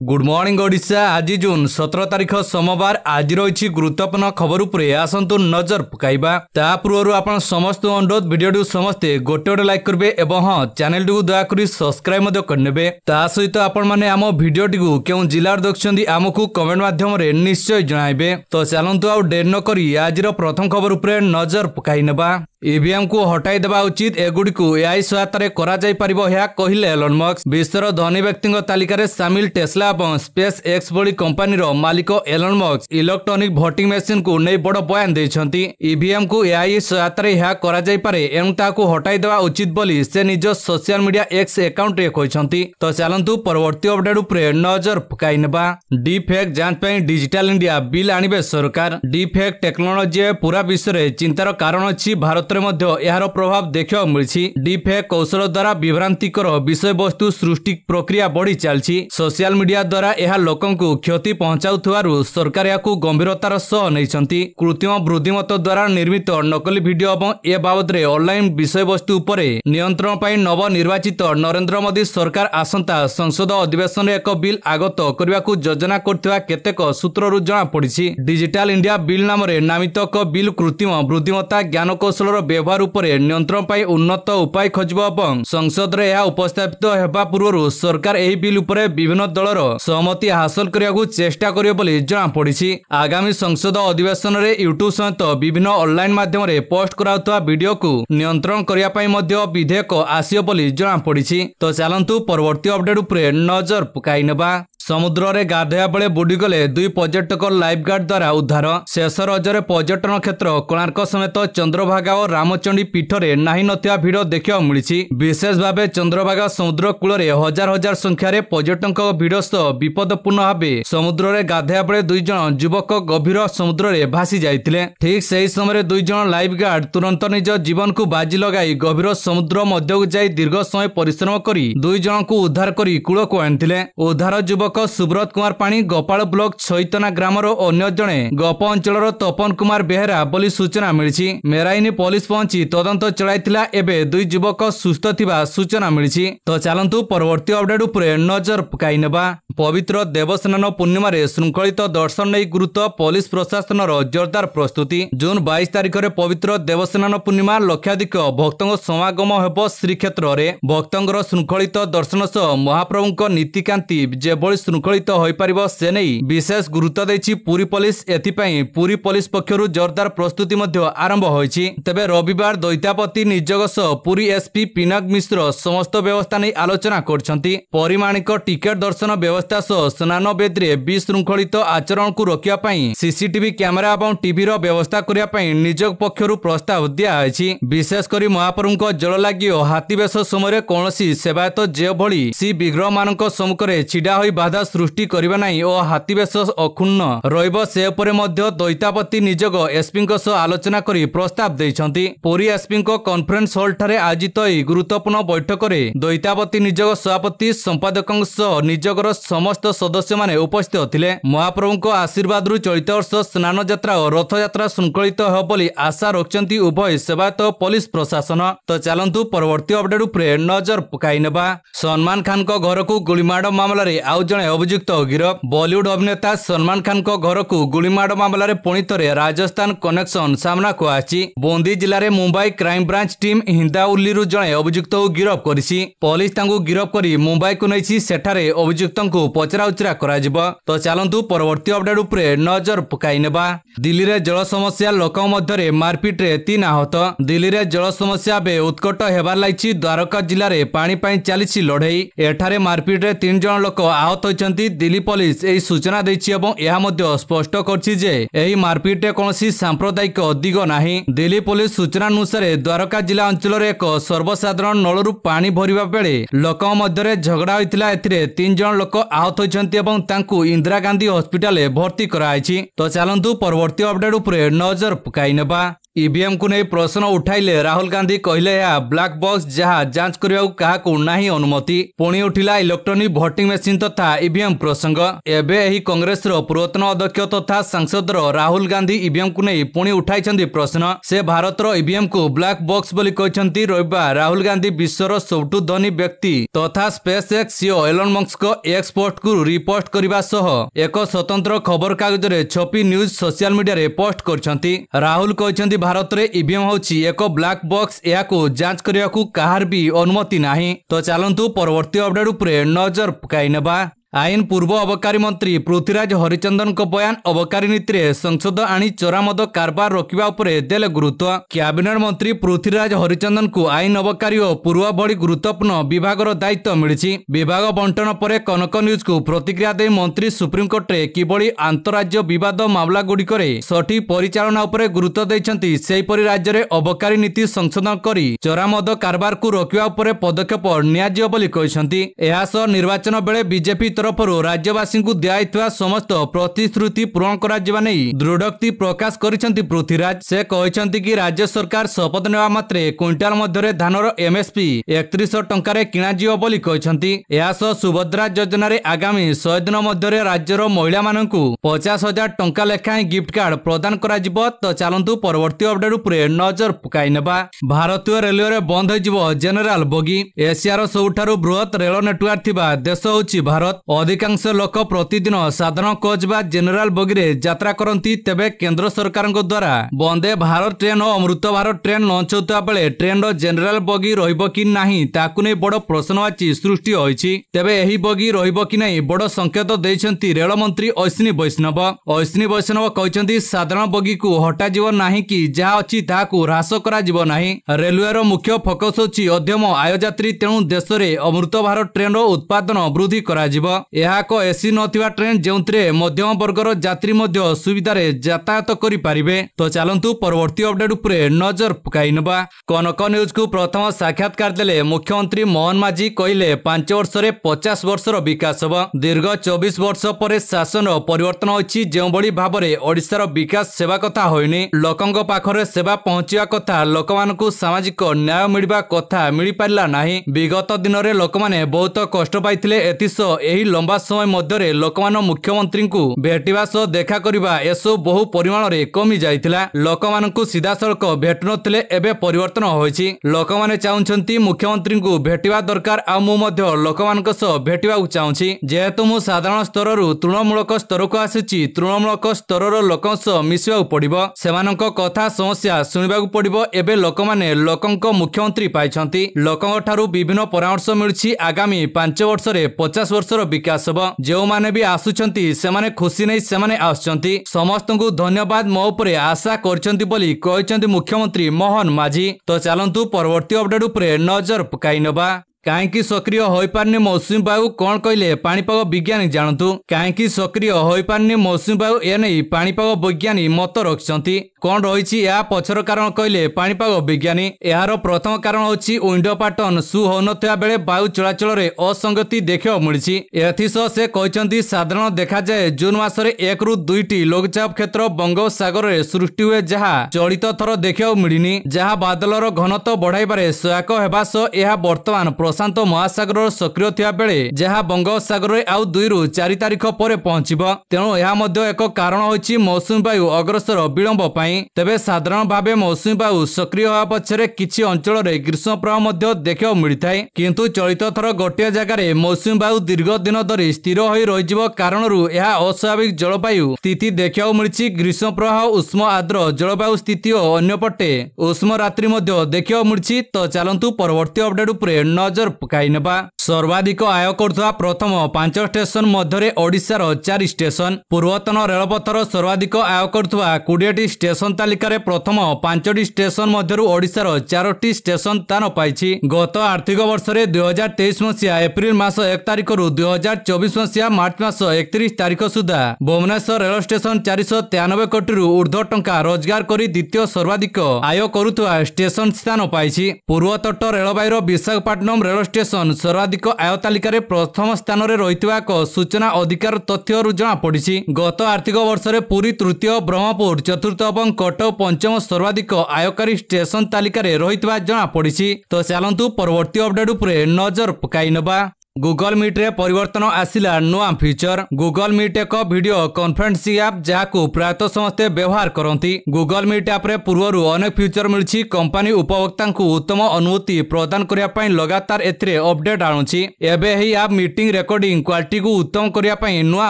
Good morning Odisha ଆଜି June ସତର ତାରିଖ ସୋମବାର। ଆଜି ରହିଛି ଗୁରୁତ୍ୱପୂର୍ଣ୍ଣ ଖବର ଉପରେ। ଆସନ୍ତୁ ନଜର ପକାଇବା। ତା ପୂର୍ବରୁ ଆପଣ ସମସ୍ତଙ୍କୁ ଅନୁରୋଧ ଭିଡ଼ିଓଟିକୁ ସମସ୍ତେ ଗୋଟେ ଗୋଟେ ଲାଇକ୍ କରିବେ ଏବଂ ହଁ ଚ୍ୟାନେଲଟିକୁ ଦୟାକରି ସବସ୍କ୍ରାଇବ ମଧ୍ୟ କରିନେବେ। ତା ସହିତ ଆପଣମାନେ ଆମ ଭିଡ଼ିଓଟିକୁ କେଉଁ ଜିଲ୍ଲାରେ ଦେଖୁଛନ୍ତି ଆମକୁ କମେଣ୍ଟ ମାଧ୍ୟମରେ ନିଶ୍ଚୟ ଜଣାଇବେ। ତ ଚାଲନ୍ତୁ ଆଉ ଡେରି ନ କରି ଆଜିର ପ୍ରଥମ ଖବର ଉପରେ ନଜର ପକାଇ ନେବା। ଇଭିଏମ୍କୁ ହଟାଇ ଦେବା ଉଚିତ ଏଗୁଡ଼ିକୁ ଏଆଇ ସହାୟତାରେ କରାଯାଇପାରିବ ଏହା କହିଲେ ଏଲନ୍ ମକ୍ସ ବିଶ୍ୱର ଧନୀ ବ୍ୟକ୍ତିଙ୍କ ତାଲିକାରେ ସାମିଲ ଟେସ୍ଲା ଏବଂ ସ୍ପେସ୍ ଏକ୍ସ ଭଳି କମ୍ପାନୀର ମାଲିକ ଏଲନ୍ ମକ୍ସ ଇଲେକ୍ଟ୍ରୋନିକ ଭୋଟିଂ ମେସିନକୁ ନେଇ ବଡ଼ ବୟାନ ଦେଇଛନ୍ତି। ଇଭିଏମ୍କୁ ଏଆଇ ସହାୟତାରେ ଏହା କରାଯାଇପାରେ ଏବଂ ତାହାକୁ ହଟାଇ ଦେବା ଉଚିତ ବୋଲି ସେ ନିଜ ସୋସିଆଲ ମିଡିଆ ଏକ୍ସ ଆକାଉଣ୍ଟରେ କହିଛନ୍ତି। ତ ଚାଲନ୍ତୁ ପରବର୍ତ୍ତୀ ଅପଡେଟ୍ ଉପରେ ନଜର ପକାଇ ନେବା। ଡି ଫେକ୍ ଯାଞ୍ଚ ପାଇଁ ଡିଜିଟାଲ ଇଣ୍ଡିଆ ବିଲ୍ ଆଣିବେ ସରକାର। ଡି ଫେକ୍ ଟେକ୍ନୋଲୋଜି ପୁରା ବିଶ୍ୱରେ ଚିନ୍ତାର କାରଣ ଅଛି। ଭାରତରେ ମଧ୍ୟ ଏହାର ପ୍ରଭାବ ଦେଖିବାକୁ ମିଳିଛି। ଡି ଫେକ୍ କୌଶଳ ଦ୍ୱାରା ବିଭ୍ରାନ୍ତିକର ବିଷୟବସ୍ତୁ ସୃଷ୍ଟି ପ୍ରକ୍ରିୟା ବଢି ଚାଲିଛି। ସୋସିଆଲ ମିଡିଆ ଦ୍ୱାରା ଏହା ଲୋକଙ୍କୁ କ୍ଷତି ପହଞ୍ଚାଉଥିବାରୁ ସରକାର ଏହାକୁ ଗମ୍ଭୀରତାର ସହ ନେଇଛନ୍ତି। କୃତ୍ରିମ ବୃଦ୍ଧିମତ ଦ୍ୱାରା ନିର୍ମିତ ନକଲି ଭିଡିଓ ଏବଂ ଏ ବାବଦରେ ଅନଲାଇନ ବିଷୟବସ୍ତୁ ଉପରେ ନିୟନ୍ତ୍ରଣ ପାଇଁ ନବନିର୍ବାଚିତ ନରେନ୍ଦ୍ର ମୋଦି ସରକାର ଆସନ୍ତା ସଂସଦ ଅଧିବେଶନରେ ଏକ ବିଲ୍ ଆଗତ କରିବାକୁ ଯୋଜନା କରୁଥିବା କେତେକ ସୂତ୍ରରୁ ଜଣାପଡ଼ିଛି। ଡିଜିଟାଲ ଇଣ୍ଡିଆ ବିଲ୍ ନାମରେ ନାମିତ ଏକ ବିଲ୍ କୃତ୍ରିମ ବୃଦ୍ଧିମତା ଜ୍ଞାନକୌଶଳର ବ୍ୟବହାର ଉପରେ ନିୟନ୍ତ୍ରଣ ପାଇଁ ଉନ୍ନତ ଉପାୟ ଖୋଜିବ ଏବଂ ସଂସଦରେ ଏହା ଉପସ୍ଥାପିତ ହେବା ପୂର୍ବରୁ ସରକାର ଏହି ବିଲ୍ ଉପରେ ବିଭିନ୍ନ ଦଳର ସହମତି ହାସଲ କରିବାକୁ ଚେଷ୍ଟା କରିବେ ବୋଲି ଜଣାପଡ଼ିଛି। ଆଗାମୀ ସଂସଦ ଅଧିବେଶନରେ ୟୁଟ୍ୟୁବ ସହିତ ବିଭିନ୍ନ ଅନଲାଇନ ମାଧ୍ୟମରେ ପୋଷ୍ଟ କରାଯାଉଥିବା ଭିଡିଓକୁ ନିୟନ୍ତ୍ରଣ କରିବା ପାଇଁ ମଧ୍ୟ ବିଧେୟକ ଆସିବ ବୋଲି ଜଣାପଡ଼ିଛି। ତ ଚାଲନ୍ତୁ ପରବର୍ତ୍ତୀ ଅପଡେଟ୍ ଉପରେ ନଜର ପକାଇ ନେବା। ସମୁଦ୍ରରେ ଗାଧୋଇବା ବେଳେ ବୁଡିଗଲେ ଦୁଇ ପର୍ଯ୍ୟଟକ ଲାଇଫ ଗାର୍ଡ ଦ୍ୱାରା ଉଦ୍ଧାର। ଶେଷ ରଜରେ ପର୍ଯ୍ୟଟନ କ୍ଷେତ୍ର କୋଣାର୍କ ସମେତ ଚନ୍ଦ୍ରଭାଗା ଓ ରାମଚଣ୍ଡୀ ପୀଠରେ ନାହିଁ ନଥିବା ଭିଡ଼ ଦେଖିବାକୁ ମିଳିଛି। ବିଶେଷ ଭାବେ ଚନ୍ଦ୍ରଭାଗା ସମୁଦ୍ର କୂଳରେ ହଜାର ହଜାର ସଂଖ୍ୟାରେ ପର୍ଯ୍ୟଟକଙ୍କ ଭିଡ଼ ସହ ବିପଦପୂର୍ଣ୍ଣ ଭାବେ ସମୁଦ୍ରରେ ଗାଧୋଇବା ବେଳେ ଦୁଇ ଜଣ ଯୁବକ ଗଭୀର ସମୁଦ୍ରରେ ଭାସି ଯାଇଥିଲେ। ଠିକ୍ ସେହି ସମୟରେ ଦୁଇ ଜଣ ଲାଇଫ ଗାର୍ଡ ତୁରନ୍ତ ନିଜ ଜୀବନକୁ ବାଜି ଲଗାଇ ଗଭୀର ସମୁଦ୍ର ମଧ୍ୟକୁ ଯାଇ ଦୀର୍ଘ ସମୟ ପରିଶ୍ରମ କରି ଦୁଇ ଜଣଙ୍କୁ ଉଦ୍ଧାର କରି କୂଳକୁ ଆଣିଥିଲେ। ଉଦ୍ଧାର ଯୁବକ ସୁବ୍ରତ କୁମାର ପାଣି ଗୋପାଳ ବ୍ଲକ ଛଇତନା ଗ୍ରାମର ଅନ୍ୟ ଜଣେ ଗପ ଅଞ୍ଚଳର ତପନ କୁମାର ବେହେରା ବୋଲି ସୂଚନା ମିଳିଛି। ମେରାଇନି ପୋଲିସ ପହଞ୍ଚି ତଦନ୍ତ ଚଳାଇଥିଲା। ଏବେ ଦୁଇ ଯୁବକ ସୁସ୍ଥ ଥିବା ସୂଚନା ମିଳିଛି। ତ ଚାଲନ୍ତୁ ପରବର୍ତ୍ତୀ ଅପଡେଟ୍ ଉପରେ ନଜର ପକାଇ ନେବା। ପବିତ୍ର ଦେବସ୍ନାନ ପୂର୍ଣ୍ଣିମାରେ ଶୃଙ୍ଖଳିତ ଦର୍ଶନ ନେଇ ଗୁରୁତ୍ୱ ପୋଲିସ ପ୍ରଶାସନର ଜୋରଦାର ପ୍ରସ୍ତୁତି। ଜୁନ୍ ବାଇଶ ତାରିଖରେ ପବିତ୍ର ଦେବସ୍ନାନ ପୂର୍ଣ୍ଣିମା ଲକ୍ଷାଧିକ ଭକ୍ତଙ୍କ ସମାଗମ ହେବ ଶ୍ରୀକ୍ଷେତ୍ରରେ। ଭକ୍ତଙ୍କର ଶୃଙ୍ଖଳିତ ଦର୍ଶନ ସହ ମହାପ୍ରଭୁଙ୍କ ନୀତିକାନ୍ତି ଯେଭଳି ଶୃଙ୍ଖଳିତ ହୋଇପାରିବ ସେ ନେଇ ବିଶେଷ ଗୁରୁତ୍ୱ ଦେଇଛି ପୁରୀ ପୋଲିସ। ଏଥିପାଇଁ ପୁରୀ ପୋଲିସ ପକ୍ଷରୁ ଜୋରଦାର ପ୍ରସ୍ତୁତି ମଧ୍ୟ ଆରମ୍ଭ ହୋଇଛି। ତେବେ ରବିବାର ଦୈତାପତି ନିଯୋଗ ସହ ପୁରୀ ଏସପି ପିନାକ ମିଶ୍ର ସମସ୍ତ ବ୍ୟବସ୍ଥା ନେଇ ଆଲୋଚନା କରିଛନ୍ତି। ପରିମାଣିକ ଟିକେଟ ଦର୍ଶନ ବ୍ୟବସ୍ଥା ସହ ସ୍ନାନ ବେଦୀରେ ବିଶୃଙ୍ଖଳିତ ଆଚରଣକୁ ରୋକିବା ପାଇଁ ସିସିଟିଭି କ୍ୟାମେରା ଏବଂ ଟିଭିର ବ୍ୟବସ୍ଥା କରିବା ପାଇଁ ନିଯୋଗ ପକ୍ଷରୁ ପ୍ରସ୍ତାବ ଦିଆଯାଇଛି। ବିଶେଷ କରି ମହାପ୍ରଭୁଙ୍କ ଜଳ ଲାଗି ଓ ହାତୀବେଶ ସମୟରେ କୌଣସି ସେବାୟତ ଯେଭଳି ଶ୍ରୀ ବିଗ୍ରହମାନଙ୍କ ସମ୍ମୁଖରେ ଛିଡା ହୋଇ ବାଧା ସୃଷ୍ଟି କରିବେ ନାହିଁ ଓ ହାତୀବେଶ ଅକ୍ଷୁଣ୍ଣ ରହିବ ସେ ଉପରେ ମଧ୍ୟ ଦୈତାପତି ନିଯୋଗ ଏସପିଙ୍କ ସହ ଆଲୋଚନା କରି ପ୍ରସ୍ତାବ ଦେଇଛନ୍ତି। ପୁରୀ ଏସପିଙ୍କ କନଫରେନ୍ସ ହଲ୍ଠାରେ ଆୟୋଜିତ ଏହି ଗୁରୁତ୍ୱପୂର୍ଣ୍ଣ ବୈଠକରେ ଦୈତାପତି ନିଯୋଗ ସଭାପତି ସମ୍ପାଦକଙ୍କ ସହ ନିଯୋଗର ସମସ୍ତ ସଦସ୍ୟମାନେ ଉପସ୍ଥିତ ଥିଲେ। ମହାପ୍ରଭୁଙ୍କ ଆଶୀର୍ବାଦରୁ ଚଳିତ ବର୍ଷ ସ୍ନାନ ଯାତ୍ରା ଓ ରଥଯାତ୍ରା ଶୃଙ୍ଖଳିତ ହେବ ବୋଲି ଆଶା ରଖିଛନ୍ତି ଉଭୟ ସେବାୟତ ପୋଲିସ ପ୍ରଶାସନ। ତ ଚାଲନ୍ତୁ ପରବର୍ତ୍ତୀ ଅପଡେଟ୍ ଉପରେ ନଜର ପକାଇ ନେବା। ସଲମାନ ଖାନଙ୍କ ଘରକୁ ଗୁଳିମାଡ଼ ମାମଲାରେ ଆଉ ଜଣେ ଅଭିଯୁକ୍ତ ଗିରଫ। ବଲିଉଡ ଅଭିନେତା ସଲମାନ ଖାନଙ୍କ ଘରକୁ ଗୁଳିମାଡ଼ ମାମଲାରେ ପୁଣି ଥରେ ରାଜସ୍ଥାନ କନେକ୍ସନ ସାମ୍ନାକୁ ଆସିଛି ବୁନ୍ଦୀ ଜିଲ୍ଲାରେ ମୁମ୍ବାଇ କ୍ରାଇମବ୍ରାଞ୍ଚ ଟିମ୍ ହିନ୍ଦାଉଲ୍ଲିରୁ ଜଣେ ଅଭିଯୁକ୍ତକୁ ଗିରଫ କରିଛି। ପୋଲିସ ତାଙ୍କୁ ଗିରଫ କରି ମୁମ୍ବାଇକୁ ନେଇଛି। ସେଠାରେ ଅଭିଯୁକ୍ତଙ୍କୁ ପଚରାଉଚରା କରାଯିବ। ତ ଚାଲନ୍ତୁ ପରବର୍ତ୍ତୀ ଅପଡେଟ୍ ଉପରେ ନଜର ପକାଇ ନେବା। ଦିଲ୍ଲୀରେ ଜଳ ସମସ୍ୟା ଲୋକଙ୍କ ମଧ୍ୟରେ ମାରପିଟରେ ତିନି ଆହତ। ଦିଲ୍ଲୀରେ ଜଳ ସମସ୍ୟା ଏବେ ଉତ୍କଟ ହେବାର ଲାଗିଛି। ଦ୍ୱାରକା ଜିଲ୍ଲାରେ ପାଣି ପାଇଁ ଚାଲିଛି ଲଢେଇ। ଏଠାରେ ମାରପିଟରେ ତିନି ଜଣ ଲୋକ ଆହତ ହୋଇଛନ୍ତି। ଦିଲ୍ଲୀ ପୋଲିସ ଏହି ସୂଚନା ଦେଇଛି ଏବଂ ଏହା ମଧ୍ୟ ସ୍ପଷ୍ଟ କରିଛି ଯେ ଏହି ମାରପିଟରେ କୌଣସି ସାମ୍ପ୍ରଦାୟିକ ଦିଗ ନାହିଁ। ଦିଲ୍ଲୀ ପୋଲିସ ସୂଚନା ଅନୁସାରେ ଦ୍ୱାରକା ଜିଲ୍ଲା ଅଞ୍ଚଳରେ ଏକ ସର୍ବସାଧାରଣ ନଳରୁ ପାଣି ଭରିବା ବେଳେ ଲୋକଙ୍କ ମଧ୍ୟରେ ଝଗଡ଼ା ହୋଇଥିଲା। ଏଥିରେ ତିନି ଜଣ ଲୋକ ଆହତ ହୋଇଛନ୍ତି ଏବଂ ତାଙ୍କୁ ଇନ୍ଦିରା ଗାନ୍ଧୀ ହସ୍ପିଟାଲରେ ଭର୍ତ୍ତି କରାଯାଇଛି। ତ ଚାଲନ୍ତୁ ପରବର୍ତ୍ତୀ ଅପଡେଟ୍ ଉପରେ ନଜର ପକାଇ ନେବା ଇଭିଏମ୍କୁ ନେଇ ପ୍ରଶ୍ନ ଉଠାଇଲେ ରାହୁଲ ଗାନ୍ଧୀ କହିଲେ ଏହା ବ୍ଲାକ୍ ବକ୍ସ ଯାହା ଯାଞ୍ଚ କରିବାକୁ କାହାକୁ ନାହିଁ ଅନୁମତି। ପୁଣି ଉଠିଲା ଇଲେକ୍ଟ୍ରୋନିକ୍ ଭୋଟିଂ ମେସିନ୍ ତଥା ଇଭିଏମ୍ ପ୍ରସଙ୍ଗ। ଏବେ ଏହି କଂଗ୍ରେସର ପୂର୍ବତନ ଅଧ୍ୟକ୍ଷ ତଥା ସାଂସଦର ରାହୁଲ ଗାନ୍ଧୀ ଇଭିଏମ୍କୁ ନେଇ ପୁଣି ଉଠାଇଛନ୍ତି ପ୍ରଶ୍ନ। ସେ ଭାରତର ଇଭିଏମ୍କୁ ବ୍ଲାକ୍ ବକ୍ସ ବୋଲି କହିଛନ୍ତି ରବିବାର ରାହୁଲ ଗାନ୍ଧୀ ବିଶ୍ୱର ସବୁଠୁ ଧନୀ ବ୍ୟକ୍ତି ତଥା ସ୍ପେସ୍ ଏକ୍ସ ସିଓ ଏଲନ୍ ମସ୍କଙ୍କ ଏକ୍ସ ପୋଷ୍ଟକୁ ରିପୋଷ୍ଟ କରିବା ସହ ଏକ ସ୍ୱତନ୍ତ୍ର ଖବରକାଗଜରେ ଛପି ନ୍ୟୁଜ୍ ସୋସିଆଲ ମିଡିଆରେ ପୋଷ୍ଟ କରିଛନ୍ତି। ରାହୁଲ କହିଛନ୍ତି ଭାରତରେ ଇଭିଏମ୍ ହେଉଛି ଏକ ବ୍ଲାକ୍ ବକ୍ସ ଏହାକୁ ଯାଞ୍ଚ କରିବାକୁ କାହାର ବି ଅନୁମତି ନାହିଁ ତ ଚାଲନ୍ତୁ ପରବର୍ତ୍ତୀ ଅପଡେଟ୍ ଉପରେ ନଜର ପକାଇ ନେବା ଆଇନ ପୂର୍ବ ଅବକାରୀ ମନ୍ତ୍ରୀ ପୃଥ୍ୱୀରାଜ ହରିଚନ୍ଦନଙ୍କ ବୟାନ ଅବକାରୀ ନୀତିରେ ସଂଶୋଧନ ଆଣି ଚୋରା ମଦ କାରବାର ରୋକିବା ଉପରେ ଦେଲେ ଗୁରୁତ୍ୱ। କ୍ୟାବିନେଟ୍ ମନ୍ତ୍ରୀ ପୃଥ୍ୱୀରାଜ ହରିଚନ୍ଦନଙ୍କୁ ଆଇନ ଅବକାରୀ ଓ ପୂର୍ବ ଭଳି ଗୁରୁତ୍ୱପୂର୍ଣ୍ଣ ବିଭାଗର ଦାୟିତ୍ୱ ମିଳିଛି। ବିଭାଗ ବଣ୍ଟନ ପରେ କନକ ନ୍ୟୁଜ୍କୁ ପ୍ରତିକ୍ରିୟା ଦେଇ ମନ୍ତ୍ରୀ ସୁପ୍ରିମକୋର୍ଟରେ କିଭଳି ଆନ୍ତଃରାଜ୍ୟ ବିବାଦ ମାମଲାଗୁଡ଼ିକରେ ସଠିକ୍ ପରିଚାଳନା ଉପରେ ଗୁରୁତ୍ୱ ଦେଇଛନ୍ତି ସେହିପରି ରାଜ୍ୟରେ ଅବକାରୀ ନୀତି ସଂଶୋଧନ କରି ଚୋରା ମଦ କାରବାରକୁ ରୋକିବା ଉପରେ ପଦକ୍ଷେପ ନିଆଯିବ ବୋଲି କହିଛନ୍ତି। ଏହା ସହ ନିର୍ବାଚନ ବେଳେ ବିଜେପି ତରଫରୁ ରାଜ୍ୟବାସୀଙ୍କୁ ଦିଆଯାଇଥିବା ସମସ୍ତ ପ୍ରତିଶ୍ରୁତି ପୂରଣ କରାଯିବା ନେଇ ଦୃଢ଼ୋକ୍ତି ପ୍ରକାଶ କରିଛନ୍ତି ପୃଥ୍ୱୀରାଜ। ସେ କହିଛନ୍ତି କି ରାଜ୍ୟ ସରକାର ଶପଥ ନେବା ମାତ୍ରେ କ୍ୱିଣ୍ଟାଲ ମଧ୍ୟରେ ଧାନର ଏମ୍ଏସ୍ପି ଏକତିରିଶହ ଟଙ୍କାରେ କିଣାଯିବ ବୋଲି କହିଛନ୍ତି। ଏହା ସହ ସୁଭଦ୍ରା ଯୋଜନାରେ ଆଗାମୀ ଶହେ ଦିନ ମଧ୍ୟରେ ରାଜ୍ୟର ମହିଳାମାନଙ୍କୁ ପଚାଶ ହଜାର ଟଙ୍କା ଲେଖାଏଁ ଗିଫ୍ଟ କାର୍ଡ ପ୍ରଦାନ କରାଯିବ। ତ ଚାଲନ୍ତୁ ପରବର୍ତ୍ତୀ ଅପଡେଟ୍ ଉପରେ ନଜର ପକାଇ ନେବା। ଭାରତୀୟ ରେଲୱେରେ ବନ୍ଦ ହୋଇଯିବ ଜେନେରାଲ ବଗି। ଏସିଆର ସବୁଠାରୁ ବୃହତ ରେଳ ନେଟୱାର୍କ ଥିବା ଦେଶ ହେଉଛି ଭାରତ। ଅଧିକାଂଶ ଲୋକ ପ୍ରତିଦିନ ସାଧାରଣ କୋଚ୍ ବା ଜେନେରାଲ ବଗିରେ ଯାତ୍ରା କରନ୍ତି ତେବେ କେନ୍ଦ୍ର ସରକାରଙ୍କ ଦ୍ୱାରା ବନ୍ଦେ ଭାରତ ଟ୍ରେନ୍ ଓ ଅମୃତ ଭାରତ ଟ୍ରେନ୍ ଲଞ୍ଚ ହେଉଥିବା ବେଳେ ଟ୍ରେନ୍ର ଜେନେରାଲ ବଗି ରହିବ କି ନାହିଁ ତାକୁ ନେଇ ବଡ଼ ପ୍ରଶ୍ନବାଚୀ ସୃଷ୍ଟି ହୋଇଛି। ତେବେ ଏହି ବଗି ରହିବ କି ନାହିଁ ବଡ଼ ସଂକେତ ଦେଇଛନ୍ତି ରେଳମନ୍ତ୍ରୀ ଅଶ୍ୱିନୀ ବୈଷ୍ଣବ। ଅଶ୍ୱିନୀ ବୈଷ୍ଣବ କହିଛନ୍ତି ସାଧାରଣ ବଗିକୁ ହଟାଯିବ ନାହିଁ କି ଯାହା ଅଛି ତାହାକୁ ହ୍ରାସ କରାଯିବ ନାହିଁ। ରେଲୱେର ମୁଖ୍ୟ ଫୋକସ୍ ହେଉଛି ଅଧ୍ୟମ ଆୟଯାତ୍ରୀ ତେଣୁ ଦେଶରେ ଅମୃତ ଭାରତ ଟ୍ରେନ୍ର ଉତ୍ପାଦନ ବୃଦ୍ଧି କରାଯିବ। ଏହା ଏକ ଏସି ନଥିବା ଟ୍ରେନ୍ ଯେଉଁଥିରେ ମଧ୍ୟମ ବର୍ଗର ଯାତ୍ରୀ ମଧ୍ୟ ସୁବିଧାରେ ଯାତାୟାତ କରିପାରିବେ। ତ ଚାଲନ୍ତୁ ପରବର୍ତ୍ତୀ ଅପଡେଟ୍ ଉପରେ ନଜର ପକାଇ ନେବା। କନକ ନ୍ୟୁଜ୍କୁ ପ୍ରଥମ ସାକ୍ଷାତକାର ଦେଲେ ମୁଖ୍ୟମନ୍ତ୍ରୀ ମୋହନ ମାଝୀ। କହିଲେ ପାଞ୍ଚ ବର୍ଷରେ ପଚାଶ ବର୍ଷର ବିକାଶ ହେବ। ଦୀର୍ଘ ଚବିଶ ବର୍ଷ ପରେ ଶାସନର ପରିବର୍ତ୍ତନ ହୋଇଛି। ଯେଉଁଭଳି ଭାବରେ ଓଡ଼ିଶାର ବିକାଶ ସେବା କଥା ହୋଇନି ଲୋକଙ୍କ ପାଖରେ ସେବା ପହଞ୍ଚିବା କଥା ଲୋକମାନଙ୍କୁ ସାମାଜିକ ନ୍ୟାୟ ମିଳିବା କଥା ମିଳିପାରିଲା ନାହିଁ। ବିଗତ ଦିନରେ ଲୋକମାନେ ବହୁତ କଷ୍ଟ ପାଇଥିଲେ। ଏଥିସହ ଏହି ଲମ୍ବା ସମୟ ମଧ୍ୟରେ ଲୋକମାନ ମୁଖ୍ୟମନ୍ତ୍ରୀଙ୍କୁ ଭେଟିବା ସହ ଦେଖା କରିବା ଏସବୁ ବହୁ ପରିମାଣରେ କମି ଯାଇଥିଲା। ଲୋକମାନଙ୍କୁ ସିଧାସଳଖ ଭେଟୁନଥିଲେ ଏବେ ପରିବର୍ତ୍ତନ ହୋଇଛି। ଲୋକମାନେ ଚାହୁଁଛନ୍ତି ମୁଖ୍ୟମନ୍ତ୍ରୀଙ୍କୁ ଭେଟିବା ଦରକାର। ଆଉ ମୁଁ ମଧ୍ୟ ଲୋକମାନଙ୍କ ସହ ଭେଟିବାକୁ ଚାହୁଁଛି। ଯେହେତୁ ମୁଁ ସାଧାରଣ ସ୍ତରରୁ ତୃଣମୂଳକ ସ୍ତରକୁ ଆସିଛି ତୃଣମୂଳକ ସ୍ତରର ଲୋକଙ୍କ ସହ ମିଶିବାକୁ ପଡ଼ିବ। ସେମାନଙ୍କ କଥା ସମସ୍ୟା ଶୁଣିବାକୁ ପଡ଼ିବ। ଏବେ ଲୋକମାନେ ଲୋକଙ୍କ ମୁଖ୍ୟମନ୍ତ୍ରୀ ପାଇଛନ୍ତି। ଲୋକଙ୍କ ଠାରୁ ବିଭିନ୍ନ ପରାମର୍ଶ ମିଳୁଛି। ଆଗାମୀ ପାଞ୍ଚ ବର୍ଷରେ ପଚାଶ ବର୍ଷର ବିକାଶ ହେବ ଯେଉଁମାନେ ବି ଆସୁଛନ୍ତି ସେମାନେ ଖୁସି ନେଇ ସେମାନେ ଆସୁଛନ୍ତି। ସମସ୍ତଙ୍କୁ ଧନ୍ୟବାଦ ମୋ ଉପରେ ଆଶା କରିଛନ୍ତି ବୋଲି କହିଛନ୍ତି ମୁଖ୍ୟମନ୍ତ୍ରୀ ମୋହନ ମାଝୀ। ତ ଚାଲନ୍ତୁ ପରବର୍ତ୍ତୀ ଅପଡେଟ୍ ଉପରେ ନଜର ପକାଇ ନେବା କାହିଁକି ସକ୍ରିୟ ହୋଇପାରୁନି ମୌସୁମୀ ବାୟୁ? କ'ଣ କହିଲେ? ପାଣିପାଗ ବିଜ୍ଞାନୀ ଜାଣନ୍ତୁ। କାହିଁକି ସକ୍ରିୟ ହୋଇପାରୁନି ମୌସୁମୀ ବାୟୁ? ଏନେଇ ପାଣିପାଗ ବୈଜ୍ଞାନୀ ମତ ରଖିଛନ୍ତି। କ'ଣ ରହିଛି ଏହା ପଛର କାରଣ କହିଲେ ପାଣିପାଗ ବିଜ୍ଞାନୀ। ଏହାର ପ୍ରଥମ କାରଣ ହେଉଛି ୱିଣ୍ଡୋ ପାଟର୍ନ ସୁ ହେଉନଥିବା ବେଳେ ବାୟୁ ଚଳାଚଳରେ ଅସଙ୍ଗତି ଦେଖିବାକୁ ମିଳିଛି। ଏଥିସହ ସେ କହିଛନ୍ତି ସାଧାରଣ ଦେଖାଯାଏ ଜୁନ୍ ମାସରେ ଏକରୁ ଦୁଇଟି ଲଘୁଚାପ କ୍ଷେତ୍ର ବଙ୍ଗୋପସାଗରରେ ସୃଷ୍ଟି ହୁଏ ଯାହା ଚଳିତ ଥର ଦେଖିବାକୁ ମିଳିନି। ଯାହା ବାଦଲର ଘନତ୍ୱ ବଢ଼ାଇବାରେ ସହାୟକ ହେବା ସହ ଏହା ବର୍ତ୍ତମାନ ପ୍ରଶାନ୍ତ ମହାସାଗରର ସକ୍ରିୟ ଥିବା ବେଳେ ଯାହା ବଙ୍ଗୋପସାଗରରେ ଆଉ ଦୁଇରୁ ଚାରି ତାରିଖ ପରେ ପହଞ୍ଚିବ। ତେଣୁ ଏହା ମଧ୍ୟ ଏକ କାରଣ ହୋଇଛି ମୌସୁମୀ ବାୟୁ ଅଗ୍ରସର ବିଳମ୍ବ ପାଇଁ। ତେବେ ସାଧାରଣ ଭାବେ ମୌସୁମୀ ବାୟୁ ସକ୍ରିୟ ହେବା ପଛରେ କିଛି ଅଞ୍ଚଳରେ ଗ୍ରୀଷ୍ମ ପ୍ରବାହ ମଧ୍ୟ ଦେଖିବାକୁ ମିଳିଥାଏ। କିନ୍ତୁ ଚଳିତ ଥର ଗୋଟିଏ ଜାଗାରେ ମୌସୁମୀ ବାୟୁ ଦୀର୍ଘ ଦିନ ଧରି ସ୍ଥିର ହୋଇ ରହିଯିବ କାରଣରୁ ଏହା ଅସ୍ୱାଭାବିକ ଜଳବାୟୁ ସ୍ଥିତି ଦେଖିବାକୁ ମିଳିଛି। ଗ୍ରୀଷ୍ମ ପ୍ରବାହ ଉଷ୍ମ ଆର୍ଦ୍ର ଜଳବାୟୁ ସ୍ଥିତି ଓ ଅନ୍ୟପଟେ ଉଷ୍ମ ରାତ୍ରି ମଧ୍ୟ ଦେଖିବାକୁ ମିଳିଛି। ତ ଚାଲନ୍ତୁ ପରବର୍ତ୍ତୀ ଅପଡେଟ୍ ଉପରେ ନଜର ପକାଇ ନେବା। ସର୍ବାଧିକ ଆୟ କରୁଥିବା ପ୍ରଥମ ପାଞ୍ଚ ଷ୍ଟେସନ ମଧ୍ୟରେ ଓଡ଼ିଶାର ଚାରି ଷ୍ଟେସନ। ପୂର୍ବତନ ରେଳପଥର ସର୍ବାଧିକ ଆୟ କରୁଥିବା କୋଡ଼ିଏଟି ଷ୍ଟେସନ ତାଲିକାରେ ପ୍ରଥମ ପାଞ୍ଚଟି ଷ୍ଟେସନ ମଧ୍ୟରୁ ଓଡ଼ିଶାର ଚାରୋଟି ଷ୍ଟେସନ ସ୍ଥାନ ପାଇଛି। ଗତ ଆର୍ଥିକ ବର୍ଷରେ ଦୁଇ ହଜାର ତେଇଶ ମସିହା ଏପ୍ରିଲ ମାସ ଏକ ତାରିଖରୁ ଦୁଇ ହଜାର ଚବିଶ ମସିହା ମାର୍ଚ୍ଚ ମାସ ଏକତିରିଶ ତାରିଖ ସୁଦ୍ଧା ଭୁବନେଶ୍ୱର ରେଳ ଷ୍ଟେସନ ଚାରିଶହ ତେୟାନବେ କୋଟିରୁ ଉର୍ଦ୍ଧ୍ୱ ଟଙ୍କା ରୋଜଗାର କରି ଦ୍ୱିତୀୟ ସର୍ବାଧିକ ଆୟ କରୁଥିବା ଷ୍ଟେସନ ସ୍ଥାନ ପାଇଛି। ପୂର୍ବତଟ ରେଳବାଇର ବିଶାଖାପଟ୍ଟନମ ରେଳ ରେଳ ଷ୍ଟେସନ ସର୍ବାଧିକ ଆୟ ତାଲିକାରେ ପ୍ରଥମ ସ୍ଥାନରେ ରହିଥିବା ଏକ ସୂଚନା ଅଧିକାର ତଥ୍ୟରୁ ଜଣାପଡ଼ିଛି। ଗତ ଆର୍ଥିକ ବର୍ଷରେ ପୁରୀ ତୃତୀୟ ବ୍ରହ୍ମପୁର ଚତୁର୍ଥ ଏବଂ କଟକ ପଞ୍ଚମ ସର୍ବାଧିକ ଆୟକାରୀ ଷ୍ଟେସନ ତାଲିକାରେ ରହିଥିବା ଜଣାପଡ଼ିଛି। ତ ଚାଲନ୍ତୁ ପରବର୍ତ୍ତୀ ଅପଡେଟ୍ ଉପରେ ନଜର ପକାଇ ନେବା ଗୁଗଲ ମିଟ୍ରେ ପରିବର୍ତ୍ତନ ଆସିଲା ନୂଆ ଫିଚର ଗୁଗଲ ମିଟ୍ ଏକ ଭିଡିଓ କନଫରେନ୍ସିଂ ଆପ୍ ଯାହାକୁ ପ୍ରାୟତଃ ସମସ୍ତେ ବ୍ୟବହାର କରନ୍ତି। ଗୁଗଲ ମିଟ୍ ଆପ୍ରେ ପୂର୍ବରୁ ଅନେକ ଫିଚର ମିଳିଛି। କମ୍ପାନୀ ଉପଭୋକ୍ତାଙ୍କୁ ଉତ୍ତମ ଅନୁଭୂତି ପ୍ରଦାନ କରିବା ପାଇଁ ଲଗାତାର ଏଥିରେ ଅପଡେଟ୍ ଆଣୁଛି। ଏବେ ଏହି ଆପ୍ ମିଟିଂ ରେକର୍ଡିଂ କ୍ୱାଲିଟିକୁ ଉତ୍ତମ କରିବା ପାଇଁ ନୂଆ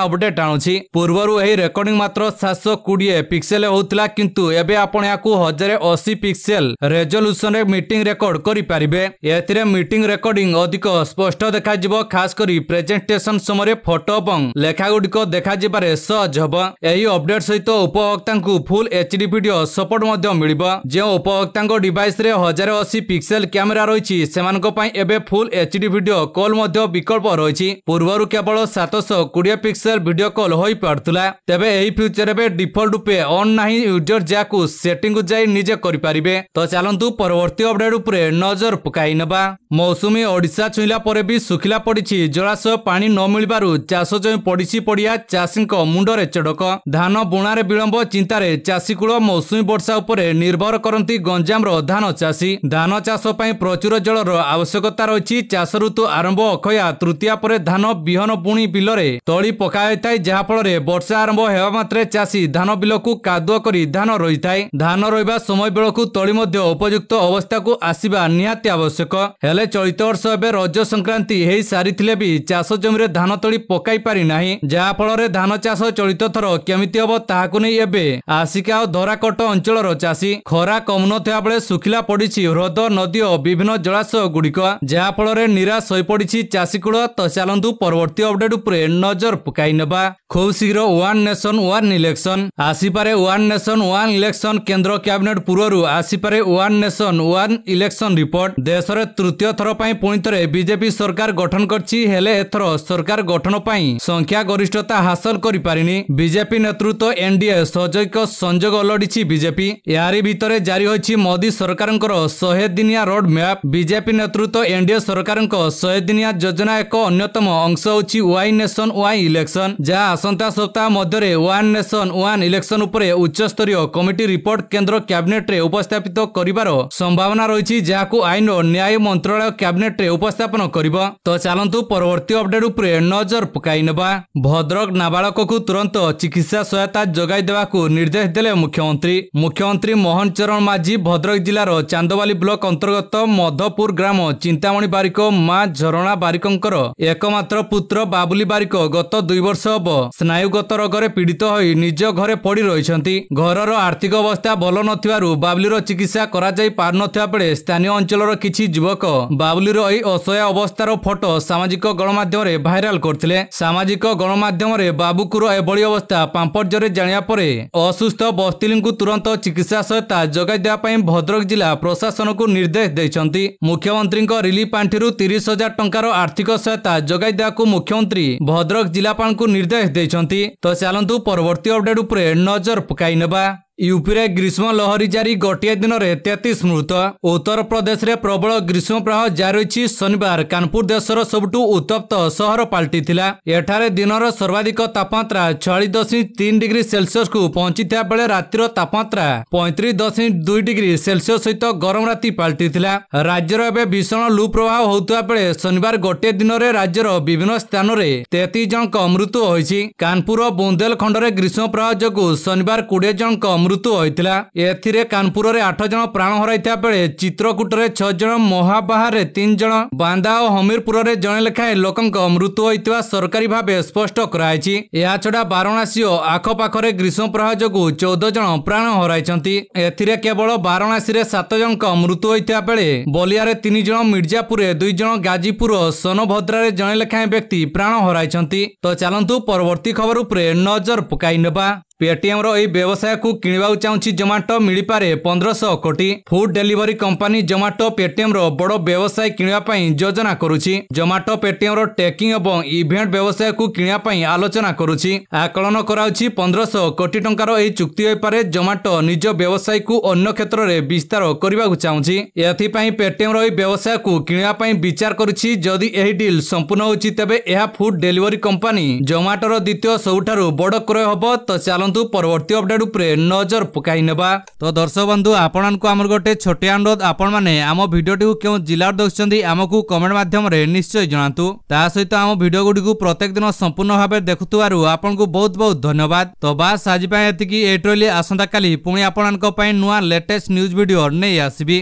ଅପଡେଟ୍ ଆଣୁଛି। ପୂର୍ବରୁ ଏହି ରେକର୍ଡିଂ ମାତ୍ର ସାତଶହ କୋଡ଼ିଏ ପିକ୍ସେଲ ହେଉଥିଲା କିନ୍ତୁ ଏବେ ଆପଣ ଏହାକୁ ହଜାରେ ଅଶୀ ପିକ୍ସେଲ ରେଜଲ୍ୟୁସନରେ ମିଟିଂ ରେକର୍ଡ କରିପାରିବେ। ଏଥିରେ ମିଟିଂ ରେକର୍ଡିଂ ଅଧିକ ସ୍ପଷ୍ଟ ଦେଖାଯିବ। ଖାସ କରି ପ୍ରେଜେଣ୍ଟେସନ ସମୟରେ ଫଟୋ ଏବଂ ଲେଖାଗୁଡ଼ିକ ଦେଖାଯିବାରେ ସହଜ ହେବ। ଏହି ଅପଡେଟ୍ ସହିତ ଉପଭୋକ୍ତାଙ୍କୁ ଫୁଲ୍ ଏଚ୍ଡି ଭିଡିଓ ସପୋର୍ଟ ମଧ୍ୟ ମିଳିବ। ଯେଉଁ ଉପଭୋକ୍ତାଙ୍କ ଡିଭାଇସରେ ହଜାରେ ଅଶୀ ପିକ୍ସେଲ କ୍ୟାମେରା ରହିଛି ସେମାନଙ୍କ ପାଇଁ ଏବେ ଫୁଲ୍ ଏଚ୍ଡି ଭିଡିଓ କଲ୍ ମଧ୍ୟ ବିକଳ୍ପ ରହିଛି। ପୂର୍ବରୁ କେବଳ ସାତଶହ କୋଡ଼ିଏ ପିକ୍ସେଲ ଭିଡିଓ କଲ୍ ହୋଇପାରୁଥିଲା। ତେବେ ଏହି ଫ୍ୟୁଚର ଏବେ ଡିଫଲ୍ଟ ରୂପେ ଅନ୍ ନାହିଁ ୟୁଜର ଯାହାକୁ ସେଟିଂକୁ ଯାଇ ନିଜେ କରିପାରିବେ। ତ ଚାଲନ୍ତୁ ପରବର୍ତ୍ତୀ ଅପଡେଟ୍ ଉପରେ ନଜର ପକାଇ ନେବା। ମୌସୁମୀ ଓଡ଼ିଶା ଛୁଇଁଲା ପରେ ବି ଶୁଖିଲା ପଡ଼ିଛି ଜଳାଶୟ ପାଣି ନ ମିଳିବାରୁ ଚାଷ ଜମି ପଡ଼ିଛି ପଡ଼ିଆ ଚାଷୀଙ୍କ ମୁଣ୍ଡରେ ଚଡ଼କ। ଧାନ ବୁଣାରେ ବିଳମ୍ବ ଚିନ୍ତାରେ ଚାଷୀକୂଳ ମୌସୁମୀ ବର୍ଷା ଉପରେ ନିର୍ଭର କରନ୍ତି ଗଞ୍ଜାମର ଧାନ ଚାଷୀ। ଧାନ ଚାଷ ପାଇଁ ପ୍ରଚୁର ଜଳର ଆବଶ୍ୟକତା ରହିଛି। ଚାଷ ଋତୁ ଆରମ୍ଭ ଅକ୍ଷୟା ତୃତୀୟା ପରେ ଧାନ ବିହନ ବୁଣି ବିଲରେ ତଳି ପକାଯାଇଥାଏ ଯାହାଫଳରେ ବର୍ଷା ଆରମ୍ଭ ହେବା ମାତ୍ରେ ଚାଷୀ ଧାନ ବିଲକୁ କାଦୁଅ କରି ଧାନ ରହିଥାଏ ଧାନ ରହିବା ସମୟ ବେଳକୁ ତଳି ମଧ୍ୟ ଉପଯୁକ୍ତ ଅବସ୍ଥାକୁ ଆସିବା ନିହାତି ଆବଶ୍ୟକ। ହେଲେ ଚଳିତ ବର୍ଷ ଏବେ ରଜ ସଂକ୍ରାନ୍ତି ହେଇ ସାରିଥିଲେ ବି ଚାଷ ଜମିରେ ଧାନ ତଳି ପକାଇ ପାରି ନାହିଁ। ଯାହାଫଳରେ ଧାନ ଚାଷ ଚଳିତ ଥର କେମିତି ହେବ ତାହାକୁ ନେଇ ଏବେ ଆସିକା ଓ ଧରାକଟ ଅଞ୍ଚଳର ଚାଷୀ ଖରା କମୁନଥିବା ବେଳେ ଶୁଖିଲା ପଡ଼ିଛି ହ୍ରଦ ନଦୀ ଓ ବିଭିନ୍ନ ଜଳାଶୟ ଗୁଡ଼ିକ ଯାହାଫଳରେ ନିରାଶ ହୋଇପଡ଼ିଛି ଚାଷୀକୂଳ। ତ ଚାଲନ୍ତୁ ପରବର୍ତ୍ତୀ ଅପଡେଟ୍ ଉପରେ ନଜର ପକାଇ ନେବା। ଖୁବ୍ ଶୀଘ୍ର ୱାନ୍ ନେସନ ୱାନ୍ ଇଲେକ୍ସନ ଆସିପାରେ ୱାନ୍ ନେସନ ୱାନ୍ ଇଲେକ୍ସନ କେନ୍ଦ୍ର କ୍ୟାବିନେଟ ପୂର୍ବରୁ ଆସିପାରେ one nation one election report ଦେଶରେ ତୃତୀୟ ଥର ପାଇଁ ପୁଣି ଥରେ ବିଜେପି ସରକାର ଗଠନ କରିଛି। ହେଲେ ଏଥର ସରକାର ଗଠନ ପାଇଁ ସଂଖ୍ୟା ଗରିଷ୍ଠତା ହାସଲ କରିପାରିନି। ବିଜେପି ନେତୃତ୍ୱ ଏନଡିଏ ସହଯୋଗ ସଂଯୋଗ ଓଲଟିଛି ବିଜେପି ଏହାରି ଭିତରେ ଜାରି ହୋଇଛି ମୋଦି ସରକାରଙ୍କର ଶହେ ଦିନିଆ ରୋଡ ମ୍ୟାପ ବିଜେପି ନେତୃତ୍ୱ ଏନଡିଏ ସରକାରଙ୍କ ଶହେ ଦିନିଆ ଯୋଜନା ଏକ ଅନ୍ୟତମ ଅଂଶ ହେଉଛି ୱାଇ ନେସନ ୱାଇ ଇଲେକ୍ସନ ଯାହା ଆସନ୍ତା ସପ୍ତାହ ମଧ୍ୟରେ ୱାନ୍ ନେସନ ୱାନ୍ ଇଲେକ୍ସନ ଉପରେ ଉଚ୍ଚସ୍ତରୀୟ କମିଟି ରିପୋର୍ଟ କେନ୍ଦ୍ର କ୍ୟାବିନେଟରେ ଉପସ୍ଥାପିତ କରିବାର ସମ୍ଭାବନା ରହିଛି ଯାହାକୁ ଆଇନ ଓ ନ୍ୟାୟ ମନ୍ତ୍ରଣାଳୟ କ୍ୟାବିନେଟରେ ଉପସ୍ଥାପନ କରିବ। ତ ଚାଲନ୍ତୁ ପରବର୍ତ୍ତୀ ଅପଡେଟ୍ ଉପରେ ନଜର ପକାଇ ନେବା। ଭଦ୍ରକ ନାବାଳକକୁ ତୁରନ୍ତ ଚିକିତ୍ସା ସହାୟତା ଯୋଗାଇ ଦେବାକୁ ନିର୍ଦ୍ଦେଶ ଦେଲେ ମୁଖ୍ୟମନ୍ତ୍ରୀ। ମୁଖ୍ୟମନ୍ତ୍ରୀ ମୋହନ ଚରଣ ମାଝୀ ଭଦ୍ରକ ଜିଲ୍ଲାର ଚାନ୍ଦବାଲି ବ୍ଲକ ଅନ୍ତର୍ଗତ ମଧପୁର ଗ୍ରାମ ଚିନ୍ତାମଣି ବାରିକ ମା ଝରଣା ବାରିକଙ୍କର ଏକମାତ୍ର ପୁତ୍ର ବାବୁଲି ବାରିକ ଗତ ଦୁଇ ବର୍ଷ ହବ ସ୍ନାୟୁଗତ ରୋଗରେ ପୀଡ଼ିତ ହୋଇ ନିଜ ଘରେ ପଡ଼ି ରହିଛନ୍ତି। ଘରର ଆର୍ଥିକ ଅବସ୍ଥା ଭଲ ନଥିବାରୁ ବାବୁଲିର ଚିକିତ୍ସା କରାଯାଇ ପାରୁନଥିବା ବେଳେ ସ୍ଥାନୀୟ ଅଞ୍ଚଳର କିଛି ଯୁବକ ବାବୁଲିର ଏହି ଅସହାୟ ଅବସ୍ଥାର ଫଟୋ ସାମାଜିକ ଗଣମାଧ୍ୟମରେ ଭାଇରାଲ କରିଥିଲେ। ସାମାଜିକ ଗଣମାଧ୍ୟମରେ ବାବୁକୁର ଏଭଳି ଅବସ୍ଥା ପାମ୍ପର୍ଯ୍ୟରେ ଜାଣିବା ପରେ ଅସୁସ୍ଥ ବସ୍ତିଲିଙ୍କୁ ତୁରନ୍ତ ଚିକିତ୍ସା ସହାୟତା ଯୋଗାଇ ଦେବା ପାଇଁ ଭଦ୍ରକ ଜିଲ୍ଲା ପ୍ରଶାସନକୁ ନିର୍ଦ୍ଦେଶ ଦେଇଛନ୍ତି। ମୁଖ୍ୟମନ୍ତ୍ରୀଙ୍କ ରିଲିଫ ପାଣ୍ଠିରୁ ତିରିଶ ହଜାର ଟଙ୍କାର ଆର୍ଥିକ ସହାୟତା ଯୋଗାଇ ଦେବାକୁ ମୁଖ୍ୟମନ୍ତ୍ରୀ ଭଦ୍ରକ ଜିଲ୍ଲାପାଳଙ୍କୁ ନିର୍ଦ୍ଦେଶ ଦେଇଛନ୍ତି। ତ ଚାଲନ୍ତୁ ପରବର୍ତ୍ତୀ ଅପଡେଟ୍ ଉପରେ ନଜର ପକାଇ ନେବା। ୟୁପିରେ ଗ୍ରୀଷ୍ମ ଲହରୀ ଜାରି ଗୋଟିଏ ଦିନରେ ତେତିଶ ମୃତ। ଉତ୍ତରପ୍ରଦେଶରେ ପ୍ରବଳ ଗ୍ରୀଷ୍ମ ପ୍ରବାହ ଜାରି ରହିଛି ଶନିବାର। କାନପୁର ଦେଶର ସବୁଠୁ ଉତ୍ତପ୍ତ ସହର ପାଲଟିଥିଲା। ଏଠାରେ ଦିନର ସର୍ବାଧିକ ତାପମାତ୍ରା ଛୟାଳିଶ ଦଶମିକ ତିନି ଡିଗ୍ରୀ ସେଲସିୟସକୁ ପହଞ୍ଚିଥିବା ବେଳେ ରାତିର ତାପମାତ୍ରା ପଇଁତିରିଶ ଦଶମିକ ଦୁଇ ଡିଗ୍ରୀ ସେଲସିୟସ ସହିତ ଗରମ ରାତି ପାଲଟିଥିଲା। ରାଜ୍ୟର ଏବେ ଭୀଷଣ ଲୁ ପ୍ରବାହ ହେଉଥିବା ବେଳେ ଶନିବାର ଗୋଟିଏ ଦିନରେ ରାଜ୍ୟର ବିଭିନ୍ନ ସ୍ଥାନରେ ତେତିଶ ଜଣଙ୍କ ମୃତ୍ୟୁ ହୋଇଛି। କାନପୁର ବୁନ୍ଦେଲଖଣ୍ଡରେ ଗ୍ରୀଷ୍ମ ପ୍ରବାହ ଯୋଗୁଁ ଶନିବାର କୋଡ଼ିଏ ଜଣଙ୍କ ମୃତ୍ୟୁ ହୋଇଥିଲା। ଏଥିରେ କାନପୁରରେ ଆଠ ଜଣ ପ୍ରାଣ ହରାଇଥିବା ବେଳେ ଚିତ୍ରକୂଟରେ ଛଅ ଜଣ ମହାବାହାରେ ତିନି ଜଣ ବାନ୍ଦା ଓ ହମିରପୁରରେ ଜଣେ ଲେଖାଏଁ ଲୋକଙ୍କ ମୃତ୍ୟୁ ହୋଇଥିବା ସରକାରୀ ଭାବେ ସ୍ପଷ୍ଟ କରାଯାଇଛି। ଏହାଛଡା ବାରାଣାସୀ ଓ ଆଖପାଖରେ ଗ୍ରୀଷ୍ମ ପ୍ରବାହ ଯୋଗୁଁ ଚଉଦ ଜଣ ପ୍ରାଣ ହରାଇଛନ୍ତି। ଏଥିରେ କେବଳ ବାରାଣାସୀରେ ସାତ ଜଣଙ୍କ ମୃତ୍ୟୁ ହୋଇଥିବା ବେଳେ ବଲିଆରେ ତିନି ଜଣ ମିର୍ଜାପୁରରେ ଦୁଇ ଜଣ ଗାଜିପୁର ଓ ସୋନଭଦ୍ରାରେ ଜଣେ ଲେଖାଏଁ ବ୍ୟକ୍ତି ପ୍ରାଣ ହରାଇଛନ୍ତି। ତ ଚାଲନ୍ତୁ ପରବର୍ତ୍ତୀ ଖବର ଉପରେ ନଜର ପକାଇ ନେବା। ପେଟିଏମ୍ର ଏହି ବ୍ୟବସାୟକୁ କିଣିବାକୁ ଚାହୁଁଛି ଜୋମାଟୋ ମିଳିପାରେ ପନ୍ଦରଶହ କୋଟି ଫୁଡ୍ ଡେଲିଭରି କମ୍ପାନୀ ଜୋମାଟୋ ପେଟିଏମ୍ର ବଡ଼ ବ୍ୟବସାୟ କିଣିବା ପାଇଁ ଯୋଜନା କରୁଛି। ଜୋମାଟୋ ପେଟିଏମ୍ର ଟେକିଂ ଏବଂ ଇଭେଣ୍ଟ ବ୍ୟବସାୟକୁ କିଣିବା ପାଇଁ ଆଲୋଚନା କରୁଛି। ଆକଳନ କରାଉଛି ପନ୍ଦରଶହ କୋଟି ଟଙ୍କାର ଏହି ଚୁକ୍ତି ହୋଇପାରେ ଜୋମାଟୋ ନିଜ ବ୍ୟବସାୟକୁ ଅନ୍ୟ କ୍ଷେତ୍ରରେ ବିସ୍ତାର କରିବାକୁ ଚାହୁଁଛି। ଏଥିପାଇଁ ପେଟିଏମ୍ର ଏହି ବ୍ୟବସାୟକୁ କିଣିବା ପାଇଁ ବିଚାର କରୁଛି। ଯଦି ଏହି ଡିଲ୍ ସମ୍ପୂର୍ଣ୍ଣ ହେଉଛି ତେବେ ଏହା ଫୁଡ୍ ଡେଲିଭରି କମ୍ପାନୀ ଜୋମାଟୋର ଦ୍ୱିତୀୟ ସବୁଠାରୁ ବଡ଼ କ୍ରୟ ହେବ। ତ ଚାଲନ୍ତୁ ପରବର୍ତ୍ତୀ ଅପଡେଟ୍ ଉପରେ ନଜର ପକାଇ ନେବା। ତ ଦର୍ଶକ ବନ୍ଧୁ ଆପଣଙ୍କୁ ଆମର ଗୋଟେ ଛୋଟିଆ ଅନୁରୋଧ ଆପଣମାନେ ଆମ ଭିଡ଼ିଓଟିକୁ କେଉଁ ଜିଲ୍ଲାରୁ ଦେଖୁଛନ୍ତି ଆମକୁ କମେଣ୍ଟ ମାଧ୍ୟମରେ ନିଶ୍ଚୟ ଜଣାନ୍ତୁ। ତା ସହିତ ଆମ ଭିଡ଼ିଓ ଗୁଡ଼ିକୁ ପ୍ରତ୍ୟେକ ଦିନ ସମ୍ପୂର୍ଣ୍ଣ ଭାବେ ଦେଖୁଥିବାରୁ ଆପଣଙ୍କୁ ବହୁତ ବହୁତ ଧନ୍ୟବାଦ। ତ ବାସ୍ ଆଜି ପାଇଁ ଏତିକି ଏଇଟ୍ ରହିଲି ଆସନ୍ତାକାଲି ପୁଣି ଆପଣମାନଙ୍କ ପାଇଁ ନୂଆ ଲେଟେଷ୍ଟ ନ୍ୟୁଜ୍ ଭିଡ଼ିଓ ନେଇ ଆସିବି।